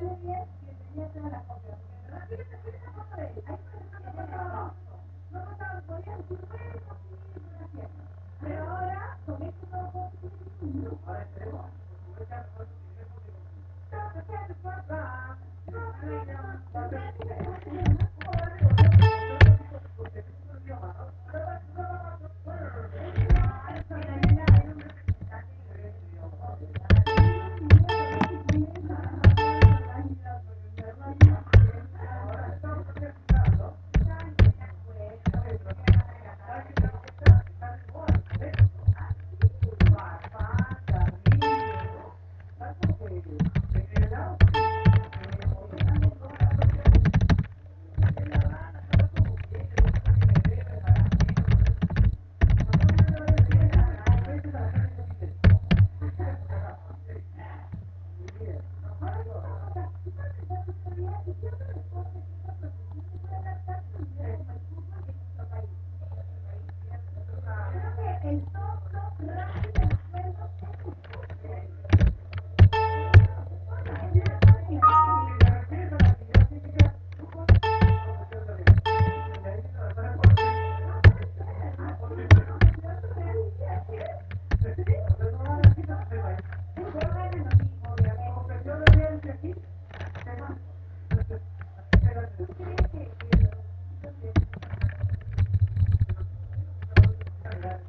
No, no, no, no, Gracias.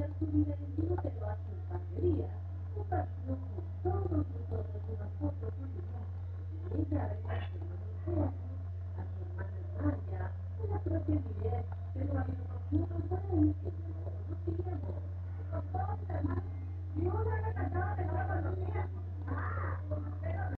hacer tu vida y tú no te lo haces en par de con todos nosotros una foto con tu mamá, con tu amiga, con tu mujer, hermana Maya, con la propia mujer, pero hay un conjunto para ir que no